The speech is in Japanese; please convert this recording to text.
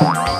you